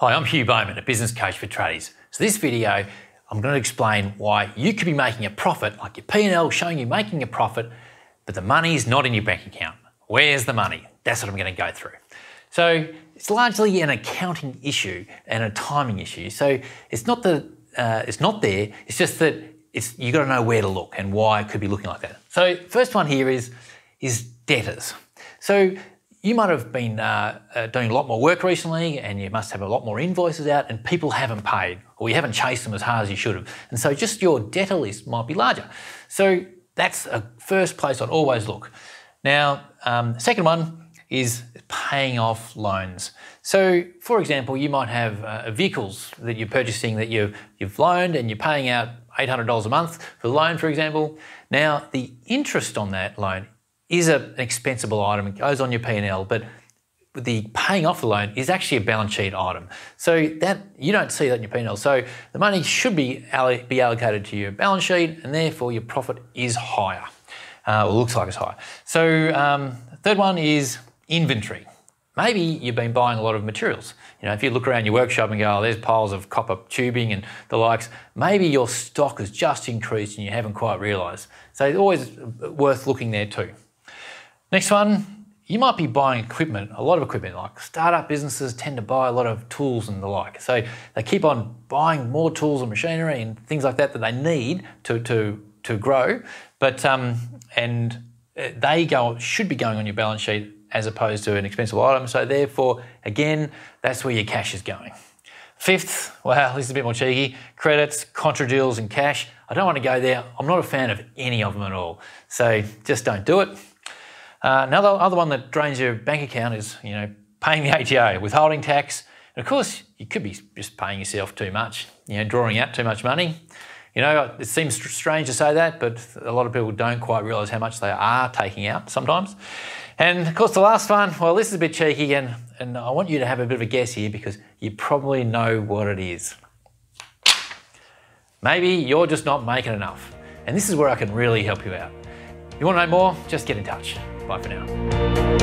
Hi, I'm Hugh Bowman, a business coach for tradies. So this video, I'm going to explain why you could be making a profit, like your P&L showing you making a profit, but the money is not in your bank account. Where's the money? That's what I'm going to go through. So it's largely an accounting issue and a timing issue. So it's not that uh, it's not there. It's just that it's you got to know where to look and why it could be looking like that. So first one here is is debtors. So you might have been uh, uh, doing a lot more work recently and you must have a lot more invoices out and people haven't paid or you haven't chased them as hard as you should have. And so just your debtor list might be larger. So that's a first place I'd always look. Now, um, second one is paying off loans. So, for example, you might have uh, vehicles that you're purchasing that you've, you've loaned and you're paying out $800 a month for the loan, for example. Now, the interest on that loan is an expensible item. It goes on your P&L, but the paying off the loan is actually a balance sheet item. So that you don't see that in your P&L. So the money should be, be allocated to your balance sheet and therefore your profit is higher. Uh, or looks like it's higher. So um, third one is inventory. Maybe you've been buying a lot of materials. You know, if you look around your workshop and go, oh, there's piles of copper tubing and the likes, maybe your stock has just increased and you haven't quite realised. So it's always worth looking there too. Next one, you might be buying equipment, a lot of equipment, like startup businesses tend to buy a lot of tools and the like. So they keep on buying more tools and machinery and things like that that they need to, to, to grow. But, um, and uh, they go, should be going on your balance sheet as opposed to an expensive item. So therefore, again, that's where your cash is going. Fifth, well, this is a bit more cheeky, credits, contra deals and cash. I don't want to go there. I'm not a fan of any of them at all. So just don't do it. Uh, another other one that drains your bank account is you know paying the ATO, withholding tax. And of course, you could be just paying yourself too much, you know, drawing out too much money. You know, it seems strange to say that, but a lot of people don't quite realise how much they are taking out sometimes. And of course, the last one, well, this is a bit cheeky, and, and I want you to have a bit of a guess here because you probably know what it is. Maybe you're just not making enough. And this is where I can really help you out. You want to know more? Just get in touch. Bye for now.